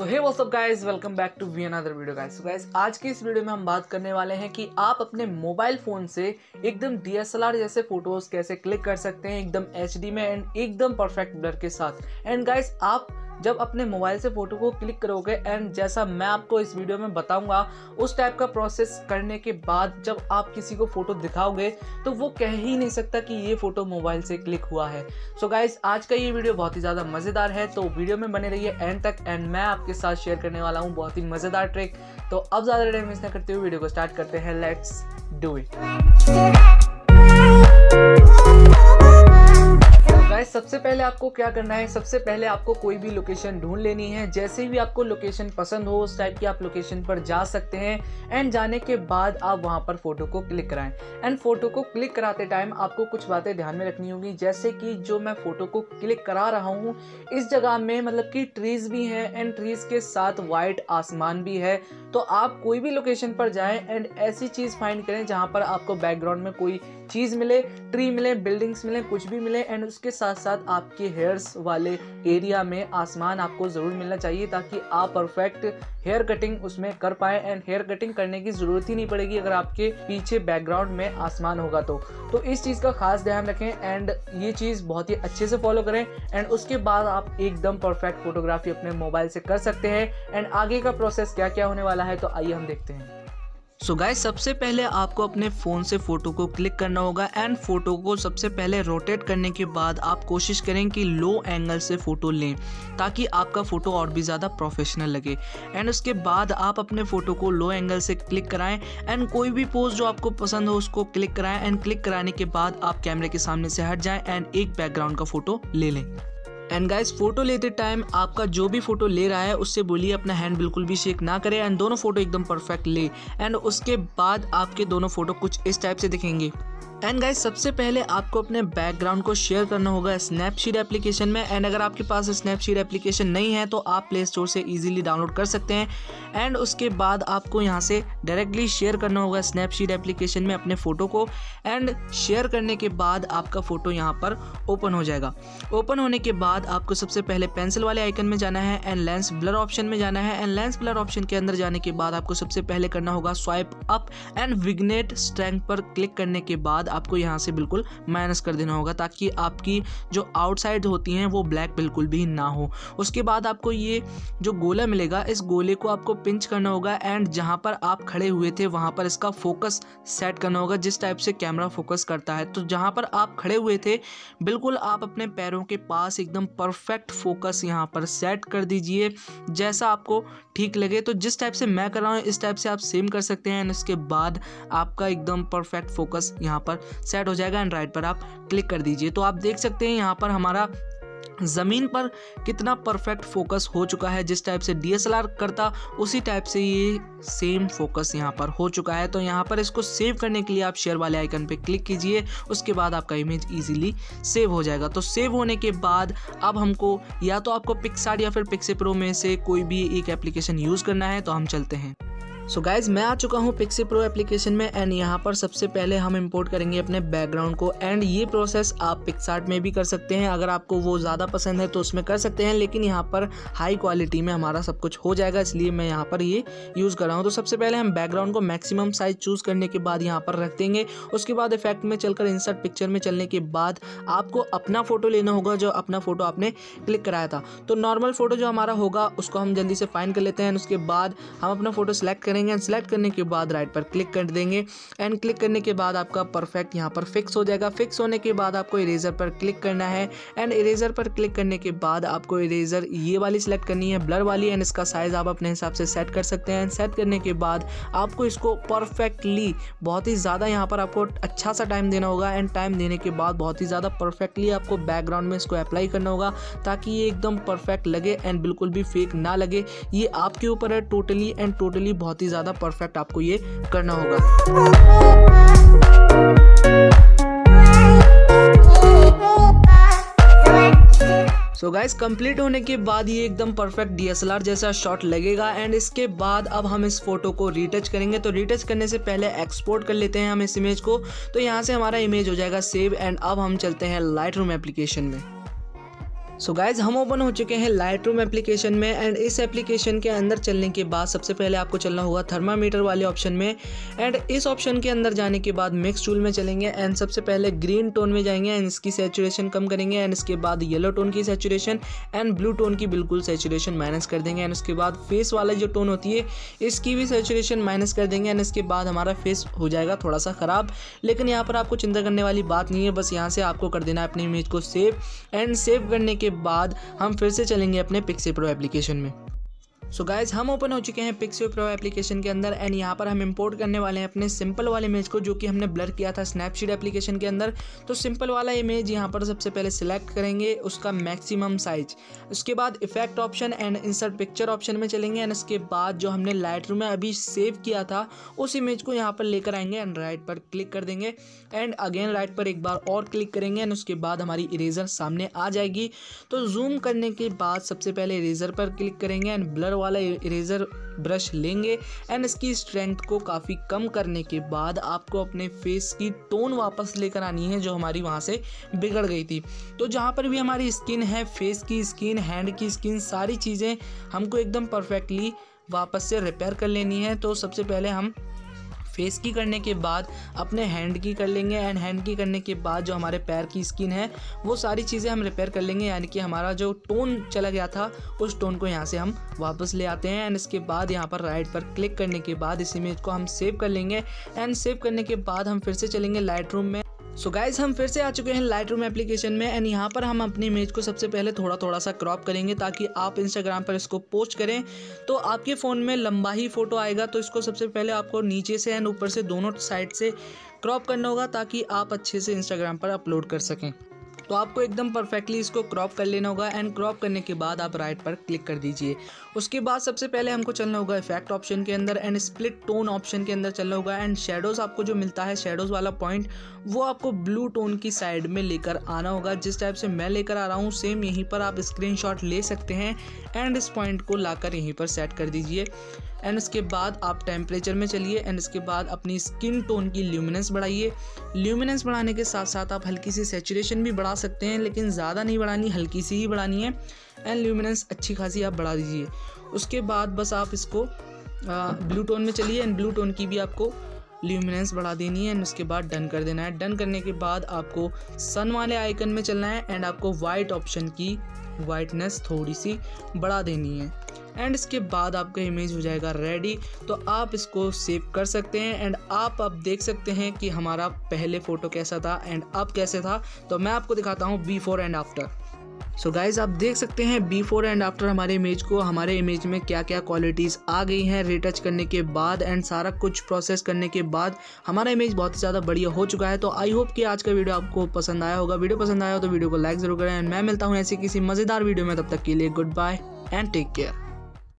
तो हे वो up guys welcome back to we another video guys so guys आज की इस वीडियो में हम बात करने वाले हैं कि आप अपने मोबाइल फ़ोन से एकदम डीएसएलआर जैसे फ़ोटोज़ कैसे क्लिक कर सकते हैं, एकदम एचडी में एंड एकदम परफेक्ट ब्लर के साथ। एंड गाइज़ आप जब अपने मोबाइल से फ़ोटो को क्लिक करोगे एंड जैसा मैं आपको इस वीडियो में बताऊँगा, उस टाइप का प्रोसेस करने के बाद जब आप किसी को फ़ोटो दिखाओगे तो वो कह ही नहीं सकता कि ये फ़ोटो मोबाइल से क्लिक हुआ है। सो so गाइज़ आज का ये वीडियो बहुत ही ज़्यादा मज़ेदार है। तो वीडियो में बने रहिए एंड तक एंड मैं आपके साथ शेयर करने वाला हूँ बहुत ही मज़ेदार ट्रिक तो अब ज़्यादा टाइम न करते हुए वीडियो को स्टार्ट करते हैं। लेट्स डू इट सबसे पहले आपको क्या करना है? सबसे पहले आपको कोई भी लोकेशन ढूंढ लेनी है। जैसे भी आपको लोकेशन पसंद हो, उस टाइप की आप लोकेशन पर जा सकते हैं एंड जाने के बाद आप वहाँ पर फ़ोटो को क्लिक कराएँ। एंड फ़ोटो को क्लिक कराते टाइम आपको कुछ बातें ध्यान में रखनी होगी। जैसे कि जो मैं फ़ोटो को क्लिक करा रहा हूँ, इस जगह में मतलब कि ट्रीज भी हैं एंड ट्रीज के साथ वाइट आसमान भी है। तो आप कोई भी लोकेशन पर जाएँ एंड ऐसी चीज़ फाइंड करें जहाँ पर आपको बैकग्राउंड में कोई चीज़ मिले ट्री मिले बिल्डिंग्स मिले, कुछ भी मिले एंड उसके साथ साथ आपके हेयर्स वाले एरिया में आसमान आपको ज़रूर मिलना चाहिए ताकि आप परफेक्ट हेयर कटिंग उसमें कर पाए एंड हेयर कटिंग करने की ज़रूरत ही नहीं पड़ेगी अगर आपके पीछे बैकग्राउंड में आसमान होगा तो। तो इस चीज़ का खास ध्यान रखें एंड ये चीज़ बहुत ही अच्छे से फॉलो करें एंड उसके बाद आप एकदम परफेक्ट फोटोग्राफी अपने मोबाइल से कर सकते हैं एंड आगे का प्रोसेस क्या क्या होने वाला है तो आइए हम देखते हैं। सो so सबसे पहले आपको अपने फ़ोन से फ़ोटो को क्लिक करना होगा एंड फ़ोटो को सबसे पहले रोटेट करने के बाद आप कोशिश करें कि लो एंगल से फ़ोटो लें ताकि आपका फ़ोटो और भी ज़्यादा प्रोफेशनल लगे। एंड उसके बाद आप अपने फ़ोटो को लो एंगल से क्लिक कराएँ एंड कोई भी पोज जो आपको पसंद हो उसको क्लिक कराएँ एंड क्लिक कराने के बाद आप कैमरे के सामने से हट जाएँ एंड एक बैकग्राउंड का फ़ोटो ले लें। एंड गाइस फ़ोटो लेते टाइम आपका जो भी फ़ोटो ले रहा है, उससे बोलिए अपना हैंड बिल्कुल भी शेक ना करे एंड दोनों फ़ोटो एकदम परफेक्ट ले। एंड उसके बाद आपके दोनों फ़ोटो कुछ इस टाइप से दिखेंगे। एंड गाइस सबसे पहले आपको अपने बैकग्राउंड को शेयर करना होगा स्नैपशीट एप्लीकेशन में। एंड अगर आपके पास स्नैपशीट एप्लीकेशन नहीं है तो आप प्ले स्टोर से इजीली डाउनलोड कर सकते हैं। एंड उसके बाद आपको यहाँ से डायरेक्टली शेयर करना होगा स्नैपशीट एप्लीकेशन में अपने फ़ोटो को। एंड शेयर करने के बाद आपका फ़ोटो यहाँ पर ओपन हो जाएगा। ओपन होने के बाद आपको सबसे पहले पेंसिल वाले आइकन में जाना है एंड लेंस ब्लर ऑप्शन में जाना है। एंड लेंस ब्लर ऑप्शन के अंदर जाने के बाद आपको सबसे पहले करना होगा swipe up and vignette strength पर क्लिक करने के बाद आपको यहाँ से बिल्कुल माइनस कर देना होगा ताकि आपकी जो आउटसाइड होती हैं, वो ब्लैक बिल्कुल भी ना हो। उसके बाद आपको ये जो गोला मिलेगा, इस गोले को आपको पिंच करना होगा एंड जहाँ पर आप खड़े हुए थे, वहाँ पर इसका फोकस सेट करना होगा, जिस टाइप से कैमरा फोकस करता है। तो जहाँ पर आप खड़े हुए थे, बिल्कुल आप अपने पैरों के पास एकदम परफेक्ट फोकस यहाँ पर सेट कर दीजिए, जैसा आपको ठीक लगे। तो जिस टाइप से मैं कर रहा हूँ, इस टाइप से आप सेम कर सकते हैं एंड उसके बाद आपका एकदम परफेक्ट फोकस यहाँ पर सेट हो जाएगा एंड राइट पर आप क्लिक कर दीजिए। तो आप देख सकते हैं यहाँ पर हमारा ज़मीन पर कितना परफेक्ट फोकस हो चुका है। जिस टाइप से डीएसएलआर करता, उसी टाइप से ये सेम फोकस यहाँ पर हो चुका है। तो यहाँ पर इसको सेव करने के लिए आप शेयर वाले आइकन पे क्लिक कीजिए। उसके बाद आपका इमेज इजीली सेव हो जाएगा। तो सेव होने के बाद अब हमको या तो आपको पिक्सार्ट या फिर पिक्से प्रो में से कोई भी एक एप्लीकेशन यूज़ करना है। तो हम चलते हैं। सो so गाइज़ मैं आ चुका हूँ पिक्सी प्रो एप्लीकेशन में एंड यहाँ पर सबसे पहले हम इंपोर्ट करेंगे अपने बैकग्राउंड को एंड ये प्रोसेस आप पिक्सार्ट में भी कर सकते हैं। अगर आपको वो ज़्यादा पसंद है तो उसमें कर सकते हैं, लेकिन यहाँ पर हाई क्वालिटी में हमारा सब कुछ हो जाएगा, इसलिए मैं यहाँ पर ये यूज़ कर रहा हूँ। तो सबसे पहले हम बैकग्राउंड को मैक्सिमम साइज़ चूज़ करने के बाद यहाँ पर रख देंगे। उसके बाद इफ़ेक्ट में चलकर इंसर्ट पिक्चर में चलने के बाद आपको अपना फ़ोटो लेना होगा, जो अपना फ़ोटो आपने क्लिक कराया था। तो नॉर्मल फ़ोटो जो हमारा होगा, उसको हम जल्दी से फाइन कर लेते हैं। उसके बाद हम अपना फ़ोटो सेलेक्ट करेंगे एंड सेलेक्ट करने के बाद राइट पर क्लिक कर देंगे एंड क्लिक करने के बाद आपका परफेक्ट यहाँ पर फिक्स हो जाएगा। फिक्स होने के बाद आपको इरेजर पर क्लिक करना है एंड इरेजर पर क्लिक करने के बाद आपको इरेजर ये वाली सिलेक्ट करनी है ब्लर वाली एंड इसका साइज़ आप अपने हिसाब से सेट कर सकते हैं। सेट करने के बाद आपको इसको परफेक्टली बहुत ही ज़्यादा यहाँ पर आपको अच्छा सा टाइम देना होगा एंड टाइम देने के बाद बहुत ही ज़्यादा परफेक्टली आपको बैकग्राउंड में इसको अप्लाई करना होगा ताकि ये एकदम परफेक्ट लगे एंड बिल्कुल भी फेक ना लगे। ये आपके ऊपर है टोटली एंड टोटली बहुत ही ज़्यादा परफेक्ट आपको ये करना होगा। सो गाइस कंप्लीट होने के बाद ये एकदम परफेक्ट डीएसएलआर जैसा शॉट लगेगा एंड इसके बाद अब हम इस फ़ोटो को रीटच करेंगे। तो रीटच करने से पहले एक्सपोर्ट कर लेते हैं हम इस इमेज को। तो यहाँ से हमारा इमेज हो जाएगा सेव एंड अब हम चलते हैं लाइट रूम एप्लीकेशन में। सो गाइज़ हम ओपन हो चुके हैं लाइट रूम एप्लीकेशन में एंड इस एप्लीकेशन के अंदर चलने के बाद सबसे पहले आपको चलना होगा थर्मामीटर वाले ऑप्शन में एंड इस ऑप्शन के अंदर जाने के बाद मिक्स टूल में चलेंगे एंड सबसे पहले ग्रीन टोन में जाएँगे एंड इसकी सेचुरेशन कम करेंगे एंड इसके बाद येलो टोन की सेचुरेशन एंड ब्लू टोन की बिल्कुल सेचुरेशन माइनस कर देंगे एंड उसके बाद फेस वाला जो टोन होती है, इसकी भी सेचुरेशन माइनस कर देंगे एंड इसके बाद हमारा फेस हो जाएगा थोड़ा सा ख़राब। लेकिन यहाँ पर आपको चिंता करने वाली बात नहीं है, बस यहाँ से आपको कर देना है अपनी इमेज को सेव एंड सेव करने के बाद हम फिर से चलेंगे अपने पिक्सी प्रो एप्लीकेशन में। सो गाइज़ हम ओपन हो चुके हैं पिक्सियो प्रो एप्लीकेशन के अंदर एंड यहाँ पर हम इंपोर्ट करने वाले हैं अपने सिंपल वाले इमेज को जो कि हमने ब्लर किया था स्नैपशीट एप्लीकेशन के अंदर। तो सिंपल वाला इमेज यहाँ पर सबसे पहले सिलेक्ट करेंगे, उसका मैक्सिमम साइज़ उसके बाद effect option and insert picture option में चलेंगे एंड उसके बाद जो हमने लाइट में अभी सेव किया था, उस इमेज को यहाँ पर लेकर आएँगे एंड राइट पर क्लिक कर देंगे। एंड अगेन राइट पर एक बार और क्लिक करेंगे एंड उसके बाद हमारी इरेजर सामने आ जाएगी। तो जूम करने के बाद सबसे पहले इरेजर पर क्लिक करेंगे एंड ब्लर वाला इरेज़र ब्रश लेंगे एंड इसकी स्ट्रेंथ को काफ़ी कम करने के बाद आपको अपने फेस की टोन वापस लेकर आनी है, जो हमारी वहाँ से बिगड़ गई थी। तो जहाँ पर भी हमारी स्किन है फेस की स्किन हैंड की स्किन सारी चीज़ें हमको एकदम परफेक्टली वापस से रिपेयर कर लेनी है। तो सबसे पहले हम फेस की करने के बाद अपने हैंड की कर लेंगे एंड हैंड की करने के बाद जो हमारे पैर की स्किन है, वो सारी चीज़ें हम रिपेयर कर लेंगे, यानी कि हमारा जो टोन चला गया था, उस टोन को यहाँ से हम वापस ले आते हैं एंड इसके बाद यहाँ पर राइट पर क्लिक करने के बाद इस इमेज को हम सेव कर लेंगे एंड सेव करने के बाद हम फिर से चलेंगे लाइट में। सो so गाइज़ हम फिर से आ चुके हैं लाइट रूम एप्लीकेशन में एंड यहाँ पर हम अपनी इमेज को सबसे पहले थोड़ा थोड़ा सा क्रॉप करेंगे ताकि आप इंस्टाग्राम पर इसको पोस्ट करें। तो आपके फ़ोन में लंबा ही फ़ोटो आएगा तो इसको सबसे पहले आपको नीचे से एंड ऊपर से दोनों साइड से क्रॉप करना होगा ताकि आप अच्छे से इंस्टाग्राम पर अपलोड कर सकें। तो आपको एकदम परफेक्टली इसको क्रॉप कर लेना होगा एंड क्रॉप करने के बाद आप राइट पर क्लिक कर दीजिए। उसके बाद सबसे पहले हमको चलना होगा इफ़ेक्ट ऑप्शन के अंदर एंड स्प्लिट टोन ऑप्शन के अंदर चलना होगा एंड शेडोज़ आपको जो मिलता है शेडोज़ वाला पॉइंट वो आपको ब्लू टोन की साइड में लेकर आना होगा। जिस टाइप से मैं लेकर आ रहा हूँ सेम यहीं पर आप स्क्रीन ले सकते हैं एंड इस पॉइंट को लाकर यहीं पर सेट कर दीजिए। एंड इसके बाद आप टेम्परेचर में चलिए एंड इसके बाद अपनी स्किन टोन की ल्यूमिनेंस बढ़ाइए। ल्यूमिनेंस बढ़ाने के साथ साथ आप हल्की सी सेचुरेशन भी बढ़ा सकते हैं, लेकिन ज़्यादा नहीं बढ़ानी, हल्की सी ही बढ़ानी है। एंड ल्यूमिनेंस अच्छी खासी आप बढ़ा दीजिए। उसके बाद बस आप इसको ब्लू टोन में चलिए एंड ब्लू टोन की भी आपको ल्यूमिनेंस बढ़ा देनी है। एंड उसके बाद डन कर देना है। डन करने के बाद आपको सन वाले आइकन में चलना है एंड आपको वाइट ऑप्शन की वाइटनेस थोड़ी सी बढ़ा देनी है। एंड इसके बाद आपका इमेज हो जाएगा रेडी तो आप इसको सेव कर सकते हैं एंड आप अब देख सकते हैं कि हमारा पहले फ़ोटो कैसा था एंड अब कैसे था. तो मैं आपको दिखाता हूँ before and after so so guys आप देख सकते हैं बिफोर एंड आफ्टर हमारे इमेज को, हमारे इमेज में क्या क्या क्वालिटीज़ आ गई हैं रिटच करने के बाद एंड सारा कुछ प्रोसेस करने के बाद हमारा इमेज बहुत ही ज़्यादा बढ़िया हो चुका है. तो आई होप कि आज का वीडियो आपको पसंद आया होगा. वीडियो पसंद आया हो तो वीडियो को लाइक ज़रूर करें एंड मैं मिलता हूँ ऐसी किसी मज़ेदार वीडियो में, तब तक के लिए good bye and take care